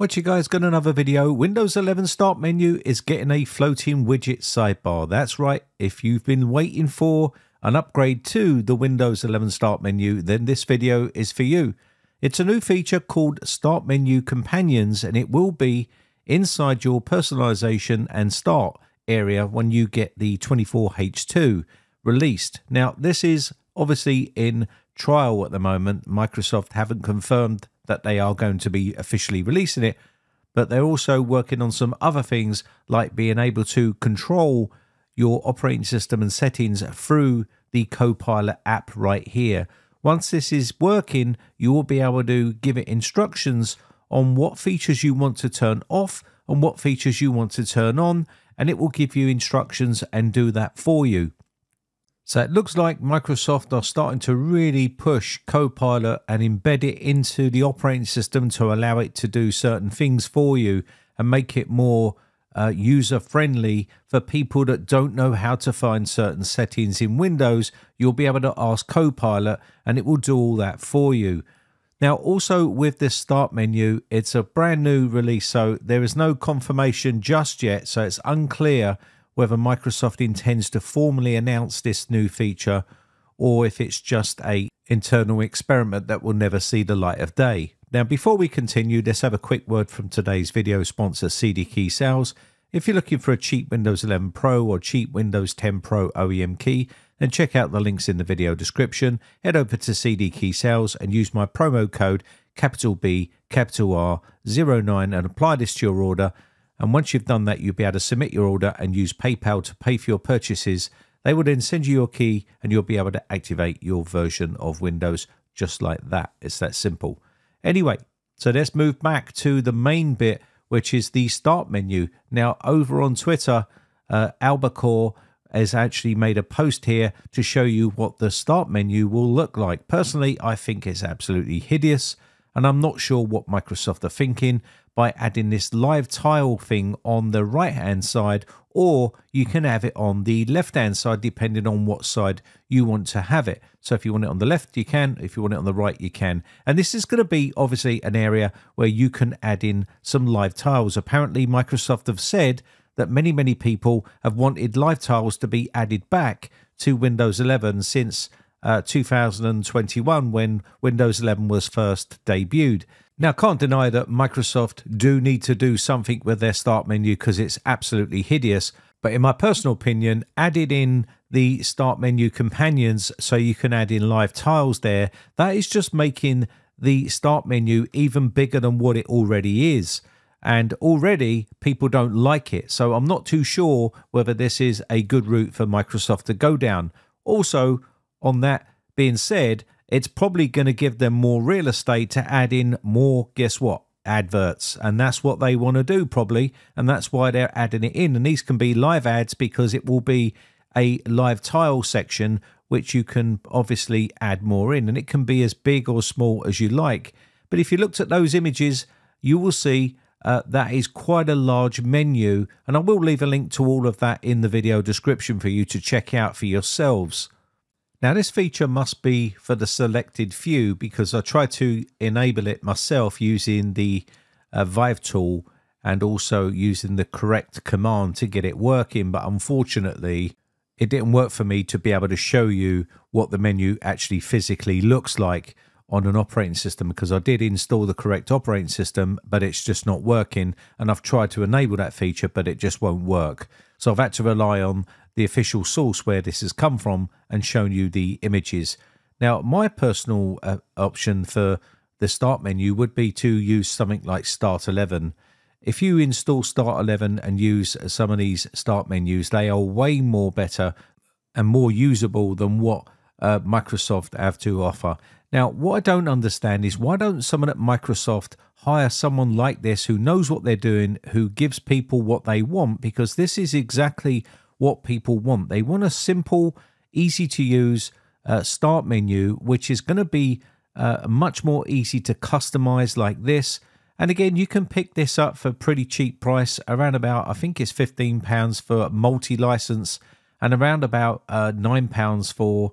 What you guys got another video. Windows 11 start menu is getting a floating widget sidebar. That's right. If you've been waiting for an upgrade to the Windows 11 start menu, then this video is for you. It's a new feature called Start Menu Companions and it will be inside your personalization and start area when you get the 24H2 released. Now, this is obviously in trial at the moment. Microsoft haven't confirmed that they are going to be officially releasing it, but they're also working on some other things like being able to control your operating system and settings through the Copilot app right here. Once this is working, you will be able to give it instructions on what features you want to turn off and what features you want to turn on, and it will give you instructions and do that for you. So it looks like Microsoft are starting to really push Copilot and embed it into the operating system to allow it to do certain things for you and make it more uh, user friendly for people that don't know how to find certain settings in Windows. You'll be able to ask Copilot and it will do all that for you. Now, also with this start menu, it's a brand new release, so there is no confirmation just yet, so it's unclear whether Microsoft intends to formally announce this new feature or if it's just a internal experiment that will never see the light of day. Now, before we continue, let's have a quick word from today's video sponsor, CD Key Sales. If you're looking for a cheap Windows 11 Pro or cheap Windows 10 Pro OEM key, then check out the links in the video description. Head over to CD Key Sales and use my promo code capital B, capital R 09 and apply this to your order and once you've done that, you'll be able to submit your order and use PayPal to pay for your purchases. They will then send you your key and you'll be able to activate your version of Windows just like that. It's that simple. Anyway, so let's move back to the main bit, which is the start menu. Now, over on Twitter, uh, Albacore has actually made a post here to show you what the start menu will look like. Personally, I think it's absolutely hideous, and I'm not sure what Microsoft are thinking by adding this live tile thing on the right hand side or you can have it on the left hand side depending on what side you want to have it. So if you want it on the left you can, if you want it on the right you can. And this is going to be obviously an area where you can add in some live tiles. Apparently Microsoft have said that many many people have wanted live tiles to be added back to Windows 11 since uh, 2021 when Windows 11 was first debuted. Now, can't deny that Microsoft do need to do something with their start menu because it's absolutely hideous. But in my personal opinion, added in the start menu companions so you can add in live tiles there, that is just making the start menu even bigger than what it already is. And already people don't like it. So I'm not too sure whether this is a good route for Microsoft to go down. Also, on that being said, it's probably going to give them more real estate to add in more, guess what? Adverts. And that's what they want to do, probably. And that's why they're adding it in. And these can be live ads because it will be a live tile section, which you can obviously add more in. And it can be as big or small as you like. But if you looked at those images, you will see uh, that is quite a large menu. And I will leave a link to all of that in the video description for you to check out for yourselves. Now this feature must be for the selected few because I tried to enable it myself using the uh, ViVeTool and also using the correct command to get it working. But unfortunately, it didn't work for me to be able to show you what the menu actually physically looks like on an operating system because I did install the correct operating system, but it's just not working. And I've tried to enable that feature, but it just won't work. So I've had to rely on the official source where this has come from and shown you the images. Now, my personal uh, option for the start menu would be to use something like Start 11. If you install Start 11 and use some of these start menus, they are way more better and more usable than what uh, Microsoft have to offer. Now, what I don't understand is why don't someone at Microsoft hire someone like this who knows what they're doing, who gives people what they want, because this is exactly what people want. They want a simple, easy to use uh, start menu, which is going to be uh, much more easy to customize like this. And again, you can pick this up for a pretty cheap price, around about, I think it's £15 for multi-license and around about uh, £9 for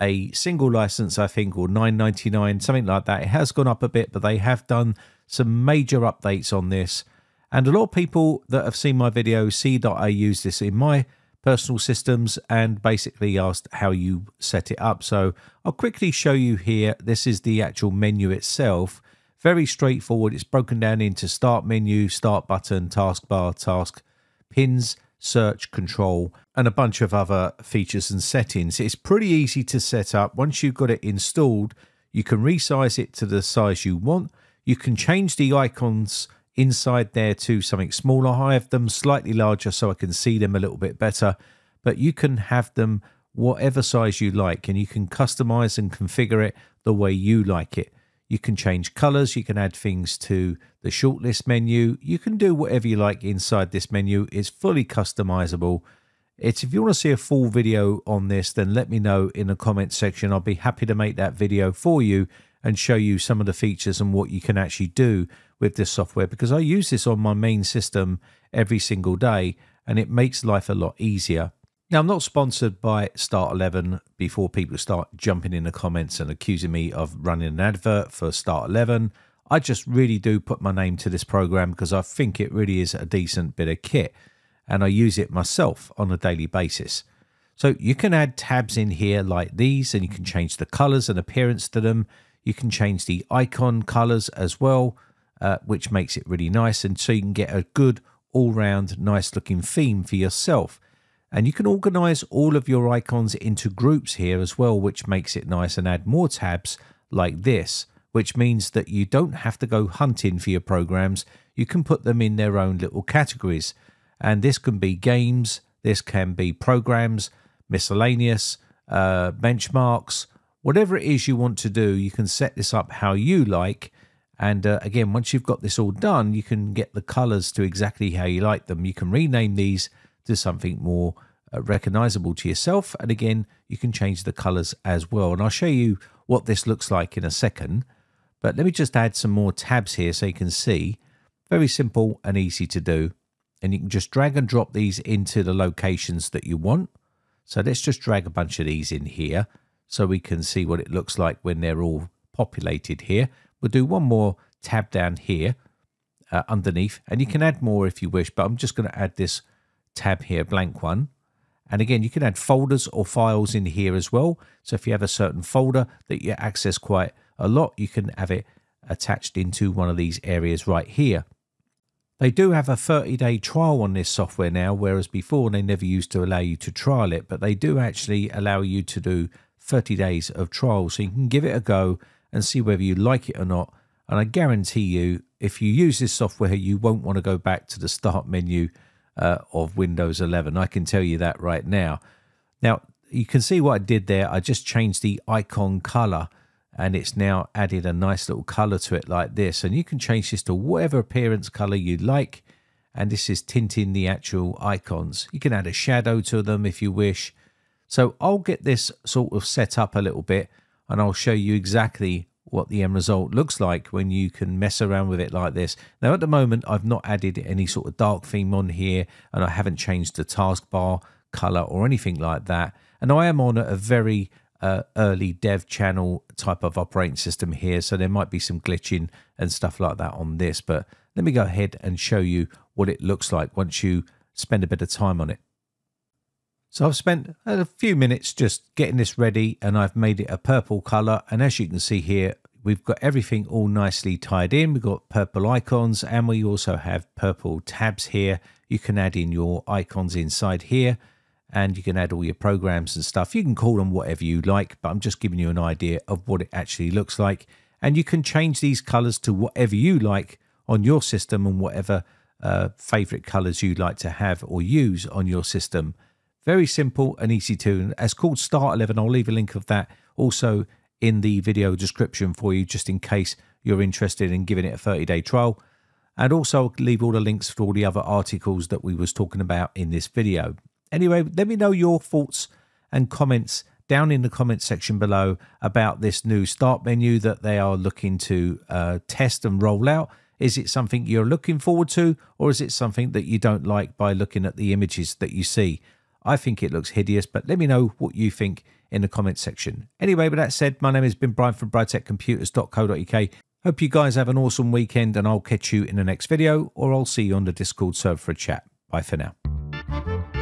a single license, I think, or 9.99, something like that. It has gone up a bit, but they have done some major updates on this. And a lot of people that have seen my video see that I use this in my personal systems and basically asked how you set it up. So I'll quickly show you here. This is the actual menu itself. Very straightforward. It's broken down into start menu, start button, taskbar, task, pins, search, control, and a bunch of other features and settings. It's pretty easy to set up. Once you've got it installed, you can resize it to the size you want. You can change the icons inside there to something smaller. I have them slightly larger so I can see them a little bit better, but you can have them whatever size you like and you can customize and configure it the way you like it. You can change colors, you can add things to the shortlist menu. You can do whatever you like inside this menu. It's fully customizable. It's if you want to see a full video on this, then let me know in the comment section. I'll be happy to make that video for you and show you some of the features and what you can actually do with this software because I use this on my main system every single day and it makes life a lot easier. Now, I'm not sponsored by Start 11 before people start jumping in the comments and accusing me of running an advert for Start 11. I just really do put my name to this program because I think it really is a decent bit of kit and I use it myself on a daily basis. So you can add tabs in here like these and you can change the colors and appearance to them. You can change the icon colors as well, uh, which makes it really nice. And so you can get a good all round nice looking theme for yourself. And you can organize all of your icons into groups here as well, which makes it nice and add more tabs like this, which means that you don't have to go hunting for your programs. You can put them in their own little categories. And this can be games, this can be programs, miscellaneous, uh, benchmarks, whatever it is you want to do, you can set this up how you like. And uh, again, once you've got this all done, you can get the colors to exactly how you like them. You can rename these to something more uh, recognizable to yourself. And again, you can change the colors as well. And I'll show you what this looks like in a second. But let me just add some more tabs here so you can see. Very simple and easy to do. And you can just drag and drop these into the locations that you want. So let's just drag a bunch of these in here so we can see what it looks like when they're all populated here. We'll do one more tab down here uh, underneath and you can add more if you wish, but I'm just going to add this tab here, blank one. And again, you can add folders or files in here as well. So if you have a certain folder that you access quite a lot, you can have it attached into one of these areas right here. They do have a 30 day trial on this software now, whereas before they never used to allow you to trial it, but they do actually allow you to do 30 days of trial. So you can give it a go and see whether you like it or not. And I guarantee you, if you use this software, you won't want to go back to the start menu uh, of Windows 11. I can tell you that right now. Now, you can see what I did there. I just changed the icon color and it's now added a nice little color to it like this. And you can change this to whatever appearance color you like. And this is tinting the actual icons. You can add a shadow to them if you wish. So I'll get this sort of set up a little bit and I'll show you exactly what the end result looks like when you can mess around with it like this. Now at the moment I've not added any sort of dark theme on here and I haven't changed the taskbar color or anything like that. And I am on a very uh, early dev channel type of operating system here so there might be some glitching and stuff like that on this but let me go ahead and show you what it looks like once you spend a bit of time on it. So I've spent a few minutes just getting this ready and I've made it a purple color. And as you can see here, we've got everything all nicely tied in. We've got purple icons and we also have purple tabs here. You can add in your icons inside here and you can add all your programs and stuff. You can call them whatever you like, but I'm just giving you an idea of what it actually looks like. And you can change these colors to whatever you like on your system and whatever uh, favorite colors you like to have or use on your system. Very simple and easy to. It's called Start 11. I'll leave a link of that also in the video description for you, just in case you're interested in giving it a 30 day trial. And also I'll leave all the links for all the other articles that we was talking about in this video. Anyway, let me know your thoughts and comments down in the comment section below about this new start menu that they are looking to uh, test and roll out. Is it something you're looking forward to, or is it something that you don't like by looking at the images that you see? I think it looks hideous, but let me know what you think in the comments section. Anyway, with that said, my name has been Brian from briteccomputers.co.uk. Hope you guys have an awesome weekend and I'll catch you in the next video or I'll see you on the Discord server for a chat. Bye for now.